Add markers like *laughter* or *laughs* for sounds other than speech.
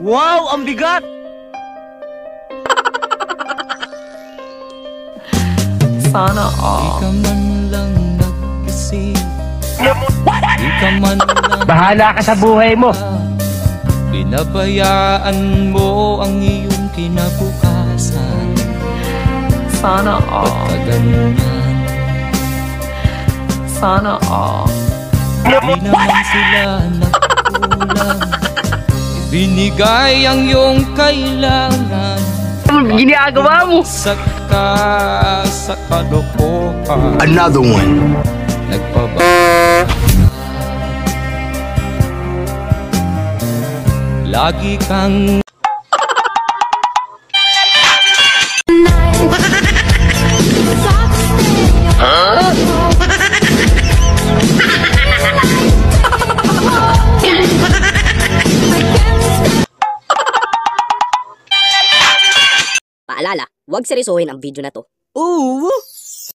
Wow, ang bigat! Sana Di all. ka man lang nag-isip Di ka man lang *laughs* Bahala ka sa buhay mo! Binabayaan mo ang iyong kinabukasan Sana Ba't all. ka ganyan? Sana all. Di naman sila nagkulang Binigay ang iyong kailangan ginagawa mo? Saka sa kalokohan Another one. Nagpaba Lagi kang Paalala, huwag seryosohin ang video na to. Oo!